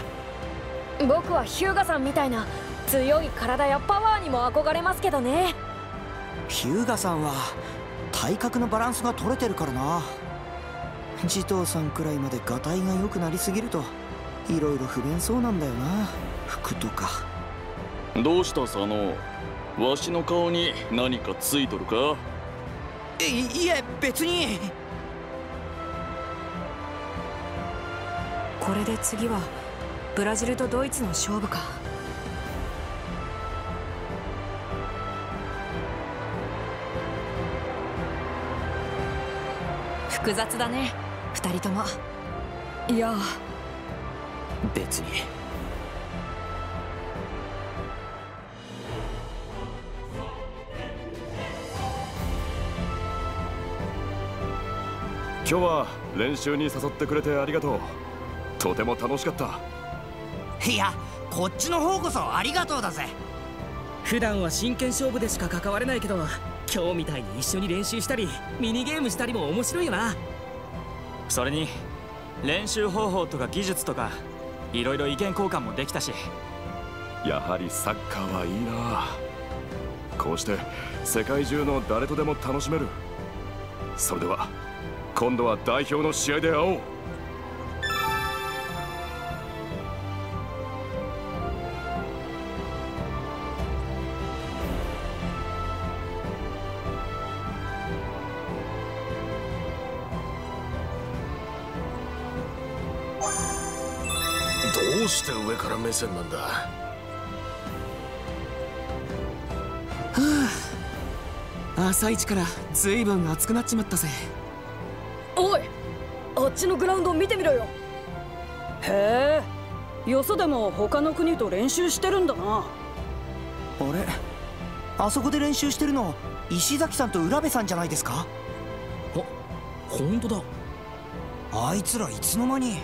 僕はヒューガさんみたいな強い体やパワーにも憧れますけどね。ヒューガさんは体格のバランスが取れてるからな。慈瞳さんくらいまでガタイが良くなりすぎるといろいろ不便そうなんだよな。服とか。どうした佐野？わしの顔に何かついとるか？いいえ別に。これで次はブラジルとドイツの勝負か。複雑だね。二人とも。いや。別に。今日は練習に誘ってくれてありがとう。とても楽しかった。いやこっちの方こそありがとうだぜ。普段は真剣勝負でしか関われないけど今日みたいに一緒に練習したりミニゲームしたりも面白いよな。それに練習方法とか技術とかいろいろ意見交換もできたし。やはりサッカーはいいな。こうして世界中の誰とでも楽しめる。それでは今度は代表の試合で会おう線なんだはあ朝一からずいぶん熱くなっちまったぜおいあっちのグラウンド見てみろよへえよそでも他の国と練習してるんだなあれあそこで練習してるの石崎さんと浦部さんじゃないですか?あ本当だ。あいつらいつの間に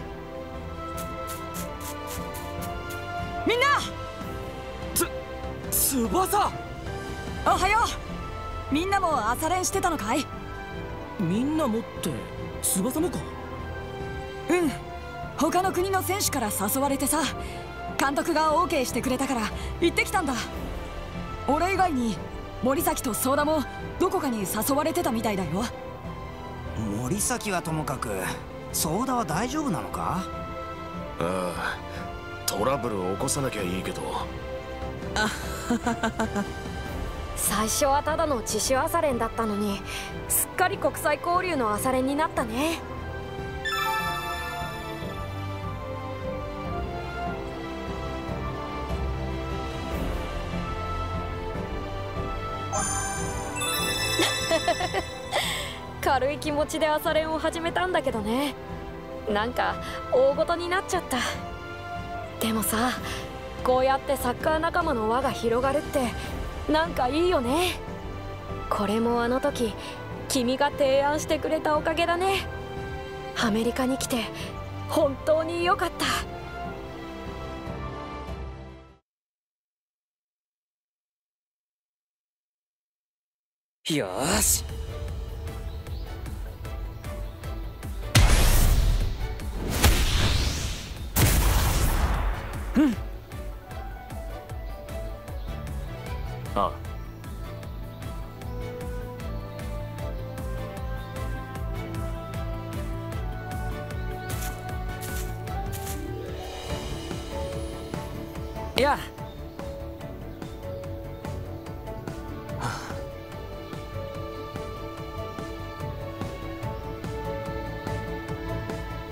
みんな!つ翼!おはよう!みんなも朝練してたのかい?みんなもって翼もか?うん。他の国の選手から誘われてさ監督が OK してくれたから行ってきたんだ。俺以外に森崎と相田もどこかに誘われてたみたいだよ。森崎はともかくソーダは大丈夫なのか?ああトラブルを起こさなきゃいいけど。最初はただの自主朝練だったのにすっかり国際交流の朝練になったね。軽い気持ちで朝練を始めたんだけどね。なんか大ごとになっちゃった。でもさこうやってサッカー仲間の輪が広がるってなんかいいよね。これもあの時君が提案してくれたおかげだね。アメリカに来て本当に良かった。よし。ああ。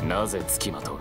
なぜ付きまとう？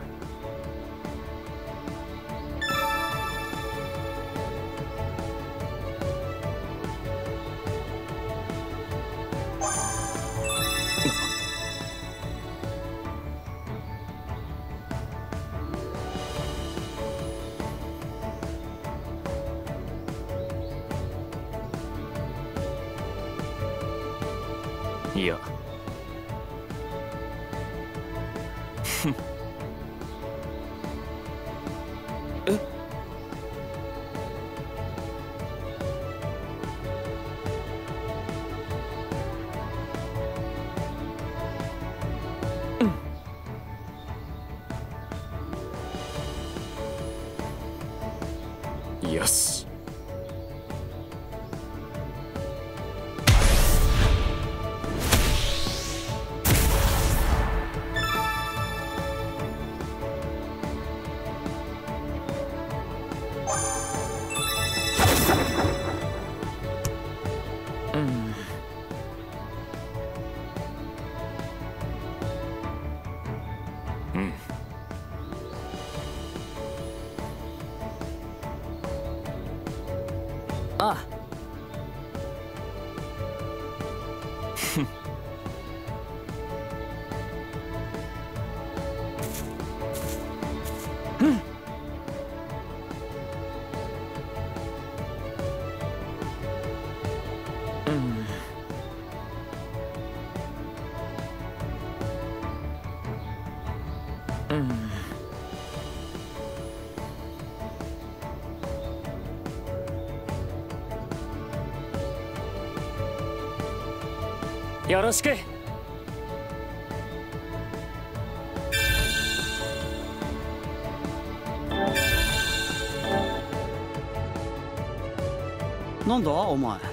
あよろしく。なんだお前。